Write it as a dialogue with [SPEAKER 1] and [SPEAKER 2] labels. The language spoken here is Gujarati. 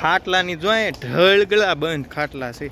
[SPEAKER 1] ખાટલાની જોઈએ ઢળગળા બંધ ખાટલા છે.